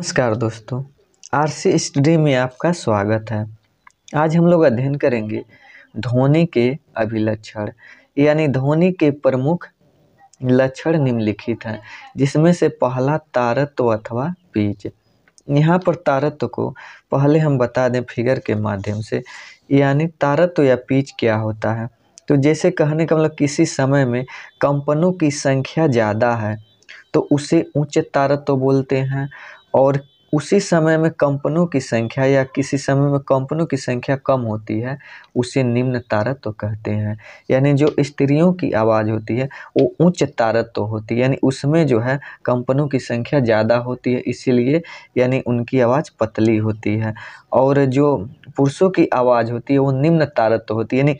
नमस्कार दोस्तों R C study में आपका स्वागत है। आज हम लोग अध्ययन करेंगे ध्वनि के अभिलक्षण, यानी ध्वनि के प्रमुख लक्षण निम्नलिखित हैं, जिसमें से पहला तारत्व अथवा पीच यहाँ पर तारत्व को पहले हम बता दें फिगर के माध्यम से, यानी तारत्व या पीच क्या होता है। तो जैसे कहने का मतलब किसी समय में कंपनों की संख्या ज़्यादा है तो उसे उच्च तारत्व बोलते हैं और उसी समय में कंपनों की संख्या या किसी समय में कंपनों की संख्या कम होती है, उसे निम्न तारत्व कहते हैं। यानी जो स्त्रियों की आवाज़ होती है, वो उच्च तारत्व होती है। यानी उसमें जो है, कंपनों की संख्या ज़्यादा होती है, इसीलिए यानी उनकी आवाज़ पतली होती है। और जो पुरुषों की आवाज़ होती है, वो निम्न तारत्व होती है। यानी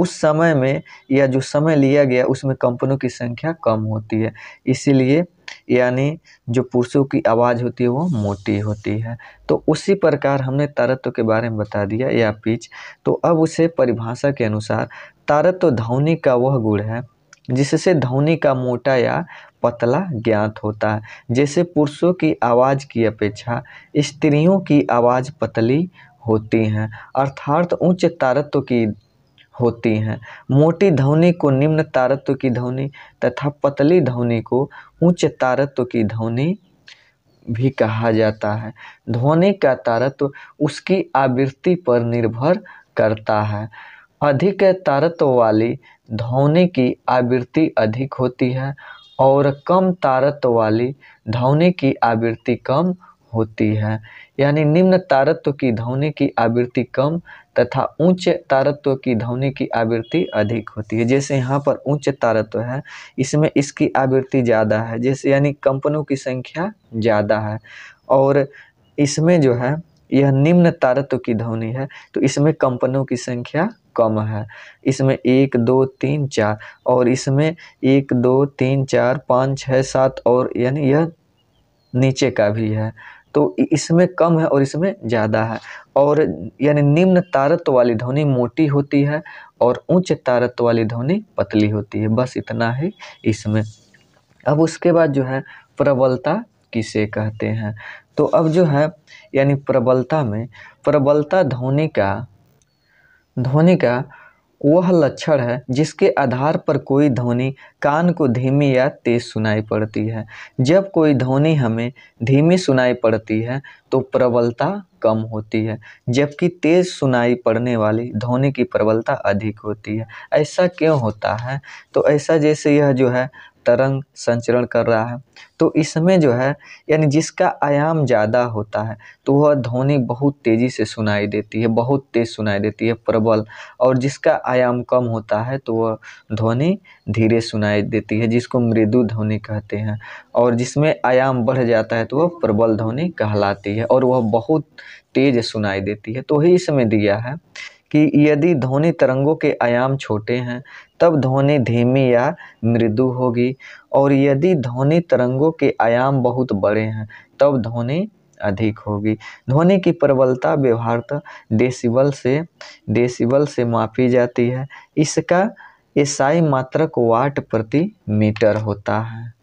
उस समय में या जो समय लिया गया, उसमें कंपनों की संख्या कम होती है। इसीलिए यानी जो पुरुषों की आवाज़ होती है, वो मोटी होती है। तो उसी प्रकार हमने तारत्व के बारे में बता दिया, या पिच। तो अब उसे परिभाषा के अनुसार तारत्व ध्वनि का वह गुण है, जिससे ध्वनि का मोटा या पतला ज्ञात होता है। जैसे पुरुषों की आवाज़ की अपेक्षा, स्त्रियों की आवाज़ पतली होती हैं। अर्थात उच्च तारत्व की होती हैं। मोटी ध्वनि को निम्न तारत्व की ध्वनि तथा पतली ध्वनि को उच्च तारत्व की ध्वनि भी कहा जाता है। ध्वनि का तारत्व उसकी आवृत्ति पर निर्भर करता है। अधिक तारत्व वाली ध्वनि की आवृत्ति अधिक होती है और कम तारत्व वाली ध्वनि की आवृत्ति कम होती है। यानी निम्न तारत्व की ध्वनि की आवृत्ति कम तथा उच्च तारत्व की ध्वनि की आवृत्ति अधिक होती है। जैसे यहाँ पर उच्च तारत्व है, इसमें इसकी आवृत्ति ज़्यादा है। जैसे यानी कंपनों की संख्या ज़्यादा है। और इसमें जो है, यह निम्न तारत्व की ध्वनि है तो इसमें कंपनों की संख्या कम है। इसमें एक, दो, तीन, चार और इसमें एक, दो, तीन, चार, पाँच, छः, सात और यानी यह नीचे का भी है। तो इसमें कम है और इसमें ज़्यादा है। और यानी निम्न तारत्व वाली ध्वनि मोटी होती है और उच्च तारत्व वाली ध्वनि पतली होती है। बस इतना ही इसमें। अब उसके बाद जो है प्रबलता किसे कहते हैं? तो अब जो है यानी प्रबलता में, प्रबलता ध्वनि का ध्वनि का वह लक्षण है जिसके आधार पर कोई ध्वनि कान को धीमी या तेज सुनाई पड़ती है। जब कोई ध्वनि हमें धीमी सुनाई पड़ती है तो प्रबलता कम होती है, जबकि तेज सुनाई पड़ने वाली ध्वनि की प्रबलता अधिक होती है। ऐसा क्यों होता है? तो ऐसा जैसे यह जो है तरंग संचरण कर रहा है। तो इसमें जो है, यानी जिसका आयाम ज़्यादा होता है तो वह ध्वनि बहुत तेज़ी से सुनाई देती है, बहुत तेज़ सुनाई देती है, प्रबल। और जिसका आयाम कम होता है तो वह ध्वनि धीरे सुनाई देती है, जिसको मृदु ध्वनि कहते हैं। और जिसमें आयाम बढ़ जाता है तो वह प्रबल ध्वनि कहलाती है, और वह बहुत तेज़ सुनाई देती है। तो ही इसमें दिया है कि यदि ध्वनि तरंगों के आयाम छोटे हैं, तब ध्वनि धीमी या मृदु होगी। और यदि ध्वनि तरंगों के आयाम बहुत बड़े हैं, तब ध्वनि अधिक होगी। ध्वनि की प्रबलता व्यवहारतः डेसिबल से डेसिबल से मापी जाती है। इसका ईसाई मात्रक वाट प्रति मीटर होता है।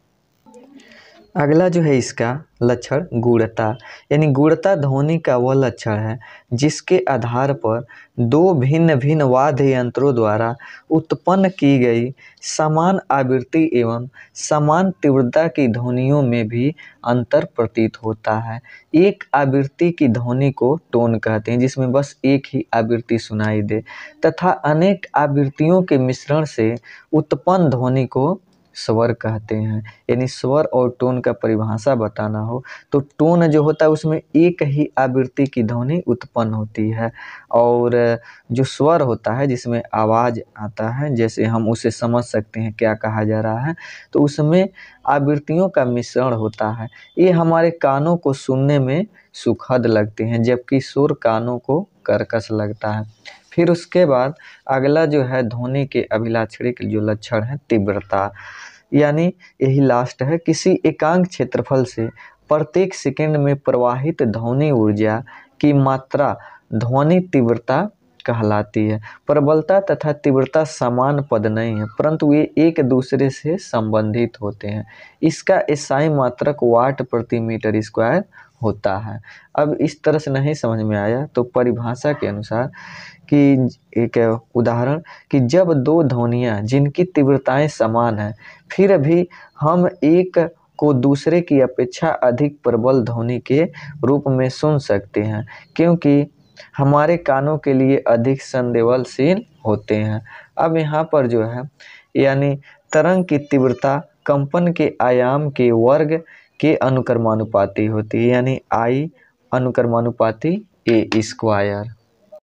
अगला जो है इसका लक्षण गुणता यानी गुणता ध्वनि का वह लक्षण है, जिसके आधार पर दो भिन्न भिन्न वाद्य यंत्रों द्वारा उत्पन्न की गई समान आवृत्ति एवं समान तीव्रता की ध्वनियों में भी अंतर प्रतीत होता है। एक आवृत्ति की ध्वनि को टोन कहते हैं, जिसमें बस एक ही आवृत्ति सुनाई दे, तथा अनेक आवृत्तियों के मिश्रण से उत्पन्न ध्वनि को स्वर कहते हैं। यानी स्वर और टोन का परिभाषा बताना हो तो टोन जो होता है उसमें एक ही आवृत्ति की ध्वनि उत्पन्न होती है। और जो स्वर होता है, जिसमें आवाज़ आता है, जैसे हम उसे समझ सकते हैं क्या कहा जा रहा है तो उसमें आवृत्तियों का मिश्रण होता है। ये हमारे कानों को सुनने में सुखद लगते हैं, जबकि सुर कानों को कर्कश लगता है। फिर उसके बाद अगला जो है ध्वनि के अभिलाक्षणिक जो लक्षण है, तीव्रता। यानी यही लास्ट है, किसी एकांक क्षेत्रफल से प्रत्येक सेकेंड में प्रवाहित ध्वनि ऊर्जा की मात्रा ध्वनि तीव्रता कहलाती है। प्रबलता तथा तीव्रता समान पद नहीं है, परंतु ये एक दूसरे से संबंधित होते हैं। इसका ईसाई मात्रक वाट प्रति मीटर स्क्वायर होता है। अब इस तरह से नहीं समझ में आया तो परिभाषा के अनुसार कि एक उदाहरण कि जब दो ध्वनियाँ जिनकी तीव्रताएँ समान हैं, फिर भी हम एक को दूसरे की अपेक्षा अधिक प्रबल ध्वनि के रूप में सुन सकते हैं, क्योंकि हमारे कानों के लिए अधिक संदेवलशील होते हैं। अब यहाँ पर जो है, यानी तरंग की तीव्रता कंपन के आयाम के वर्ग के अनुक्रमानुपाती होती है यानी आई अनुक्रमानुपाती ए स्क्वायर